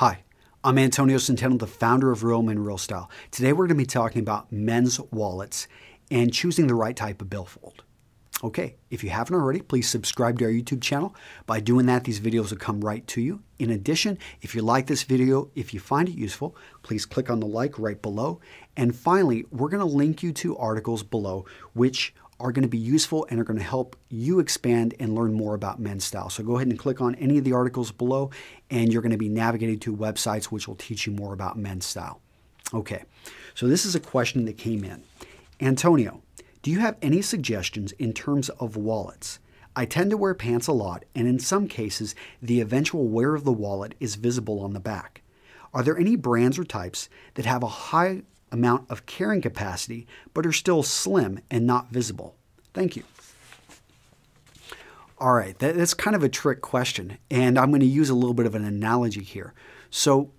Hi, I'm Antonio Centeno, the founder of Real Men Real Style. Today we're going to be talking about men's wallets and choosing the right type of billfold. Okay, if you haven't already, please subscribe to our YouTube channel. By doing that, these videos will come right to you. In addition, if you like this video, if you find it useful, please click on the like right below. And finally, we're going to link you to articles below which are going to be useful and are going to help you expand and learn more about men's style. So go ahead and click on any of the articles below and you're going to be navigated to websites which will teach you more about men's style. Okay, so this is a question that came in. Antonio, do you have any suggestions in terms of wallets? I tend to wear pants a lot, and in some cases, the eventual wear of the wallet is visible on the back. Are there any brands or types that have a high amount of carrying capacity but are still slim and not visible? Thank you. All right, that's kind of a trick question, and I'm going to use a little bit of an analogy here. So,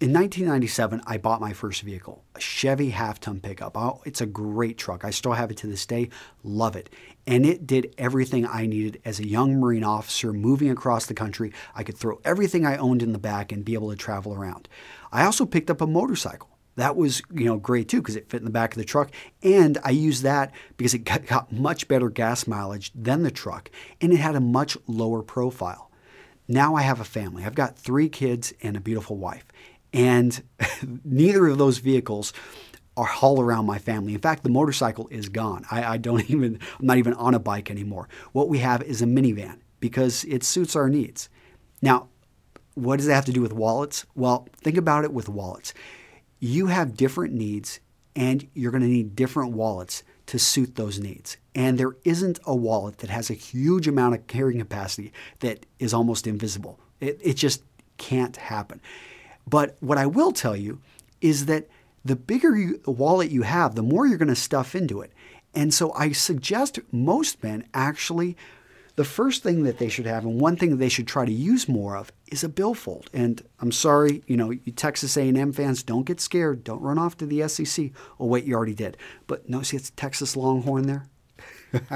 in 1997, I bought my first vehicle, a Chevy half ton pickup. Oh, it's a great truck. I still have it to this day, love it. And it did everything I needed as a young Marine officer moving across the country. I could throw everything I owned in the back and be able to travel around. I also picked up a motorcycle that was you know great too because it fit in the back of the truck. And i used that because it got, got, much better gas mileage than the truck and it had a much lower profile. Now i have a family. I've got three kids and a beautiful wife. And neither of those vehicles are haul around my family. In fact the motorcycle is gone. I, I don't even i'm not even on a bike anymore. What we have is a minivan because it suits our needs. Now what does that have to do with wallets? Well think about it with wallets you have different needs and you're going to need different wallets to suit those needs. And there isn't a wallet that has a huge amount of carrying capacity that is almost invisible. It, it just can't happen. But what I will tell you is that the bigger you, wallet you have, the more you're going to stuff into it. And so I suggest most men actually the first thing that they should have, and one thing that they should try to use more of, is a billfold. And I'm sorry, you know, you Texas A&M fans, don't get scared. Don't run off to the SEC. Oh, wait, you already did. But no, see, it's Texas Longhorn there.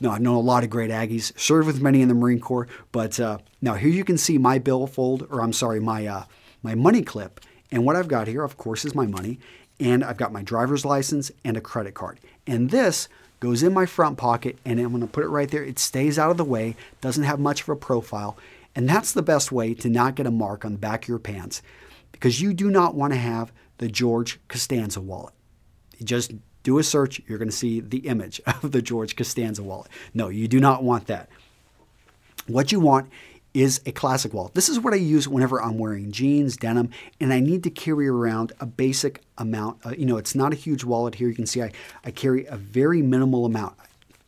no, I've known a lot of great Aggies, served with many in the Marine Corps. But uh, now here you can see my billfold, or I'm sorry, my uh, my money clip. And what I've got here, of course, is my money. And I've got my driver's license and a credit card. And this goes in my front pocket and I'm going to put it right there. It stays out of the way, doesn't have much of a profile. And that's the best way to not get a mark on the back of your pants because you do not want to have the George Costanza wallet. You just do a search, you're going to see the image of the George Costanza wallet. No, you do not want that. What you want is a classic wallet. This is what I use whenever I'm wearing jeans, denim, and I need to carry around a basic amount. Uh, you know, it's not a huge wallet here. You can see I, I carry a very minimal amount.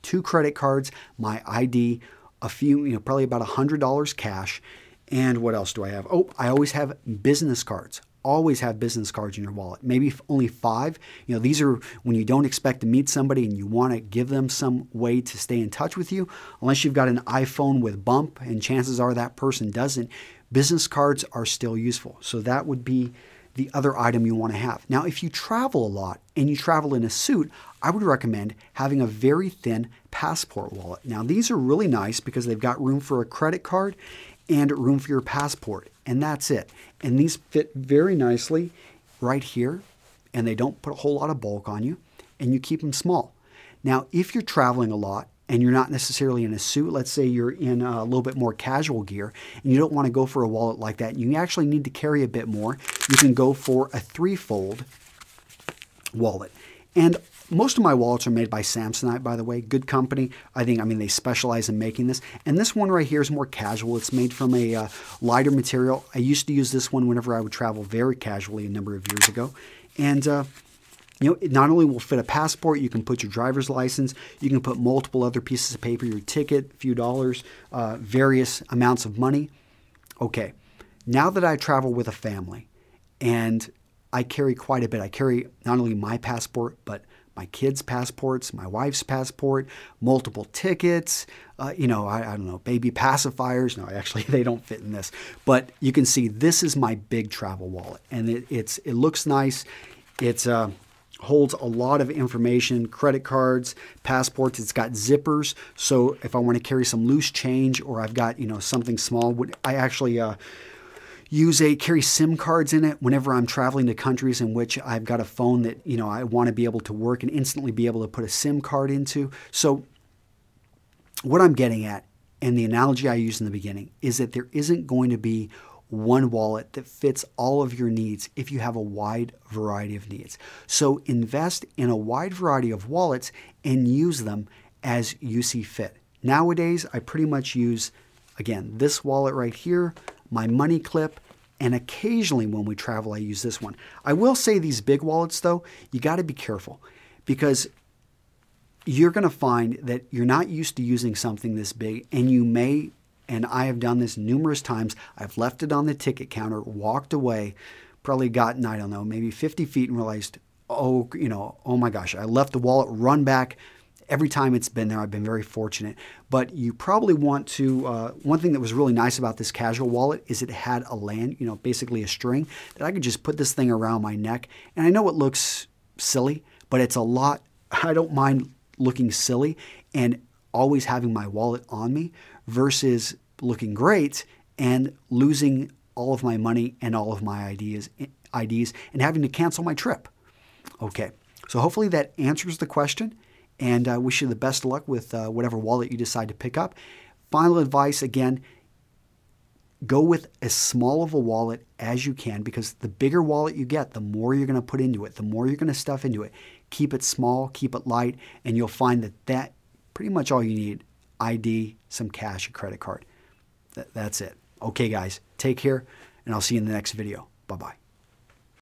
Two credit cards, my ID, a few, you know, probably about $100 cash. And what else do I have? Oh, I always have business cards always have business cards in your wallet. Maybe only five. You know, these are when you don't expect to meet somebody and you want to give them some way to stay in touch with you. Unless you've got an iPhone with bump, and chances are that person doesn't, business cards are still useful. So that would be the other item you want to have. Now, if you travel a lot and you travel in a suit, I would recommend having a very thin passport wallet. Now, these are really nice because they've got room for a credit card and room for your passport, and that's it. And these fit very nicely right here, and they don't put a whole lot of bulk on you, and you keep them small. Now, if you're traveling a lot and you're not necessarily in a suit, let's say you're in a little bit more casual gear, and you don't want to go for a wallet like that, you actually need to carry a bit more, you can go for a three-fold wallet. And most of my wallets are made by Samsonite, by the way. Good company. I think, I mean, they specialize in making this. And this one right here is more casual. It's made from a uh, lighter material. I used to use this one whenever I would travel very casually a number of years ago. And, uh, you know, it not only will fit a passport, you can put your driver's license, you can put multiple other pieces of paper, your ticket, a few dollars, uh, various amounts of money. Okay, now that I travel with a family and I carry quite a bit, I carry not only my passport, but my kids' passports, my wife's passport, multiple tickets, uh, you know, I, I, don't know, baby pacifiers. No, actually, they don't fit in this. But you can see this is my big travel wallet, and it, it's it looks nice. It uh, holds a lot of information, credit cards, passports. It's got zippers, so if I want to carry some loose change or I've got you know something small, I actually. Uh, use a carry SIM cards in it whenever I'm traveling to countries in which I've got a phone that you know I want to be able to work and instantly be able to put a SIM card into. So what I'm getting at and the analogy I used in the beginning is that there isn't going to be one wallet that fits all of your needs if you have a wide variety of needs. So invest in a wide variety of wallets and use them as you see fit. Nowadays, I pretty much use, again, this wallet right here, my money clip, and occasionally when we travel, I use this one. I will say these big wallets, though, you got to be careful because you're going to find that you're not used to using something this big and you may and I have done this numerous times. I've left it on the ticket counter, walked away, probably gotten, I don't know, maybe 50 feet and realized, oh, you know, oh my gosh, I left the wallet, run back. Every time it's been there, I've been very fortunate. But you probably want to, uh, one thing that was really nice about this casual wallet is it had a land, you know, basically a string that I could just put this thing around my neck. And I know it looks silly, but it's a lot, I don't mind looking silly and always having my wallet on me versus looking great and losing all of my money and all of my ideas, IDs and having to cancel my trip. Okay, so hopefully that answers the question and I uh, wish you the best of luck with uh, whatever wallet you decide to pick up. Final advice again, go with as small of a wallet as you can because the bigger wallet you get, the more you're going to put into it, the more you're going to stuff into it. Keep it small, keep it light, and you'll find that that pretty much all you need ID, some cash, a credit card. Th- that's it. Okay, guys, take care, and I'll see you in the next video. Bye bye.